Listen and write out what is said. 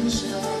Krishna